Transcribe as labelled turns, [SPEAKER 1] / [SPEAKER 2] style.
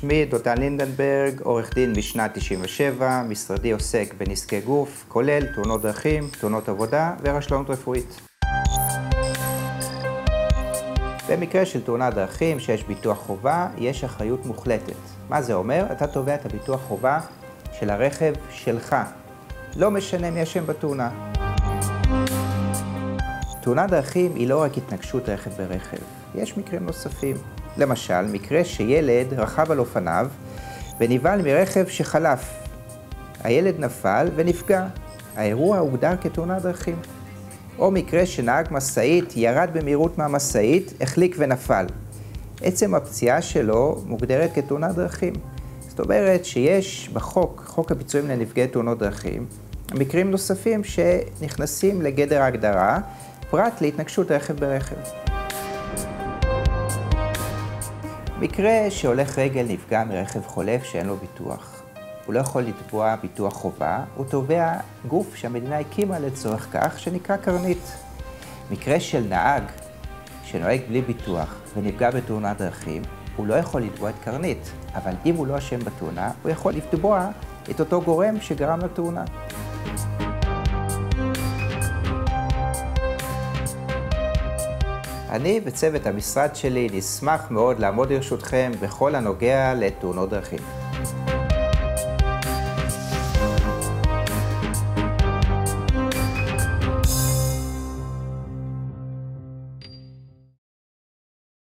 [SPEAKER 1] שמי דותן לינדנברג, עורך דין משנת 97, משרדי עוסק בנזקי גוף, כולל תאונות דרכים, תאונות עבודה ורשלנות רפואית. במקרה של תאונת דרכים שיש ביטוח חובה, יש אחריות מוחלטת. מה זה אומר? אתה תובע את הביטוח חובה של הרכב שלך. לא משנה מי אשם בתאונה. תאונת דרכים היא לא רק התנגשות רכב ברכב, יש מקרים נוספים. למשל, מקרה שילד רכב על אופניו ונבהל מרכב שחלף. הילד נפל ונפגע. האירוע הוגדר כתאונת דרכים. או מקרה שנהג משאית ירד במהירות מהמשאית, החליק ונפל. עצם הפציעה שלו מוגדרת כתאונת דרכים. זאת אומרת שיש בחוק, חוק הפיצויים לנפגעי תאונות דרכים, מקרים נוספים שנכנסים לגדר ההגדרה, פרט להתנגשות רכב ברכב. מקרה שהולך רגל נפגע מרכב חולף שאין לו ביטוח. הוא לא יכול לתבוע ביטוח חובה, הוא תובע גוף שהמדינה הקימה לצורך כך, שנקרא קרנית. מקרה של נהג שנוהג בלי ביטוח ונפגע בתאונת דרכים, הוא לא יכול לתבוע את קרנית, אבל אם הוא לא אשם בתאונה, הוא יכול לתבוע את אותו גורם שגרם לתאונה. אני וצוות המשרד שלי נשמח מאוד לעמוד לרשותכם בכל הנוגע לתאונות דרכים.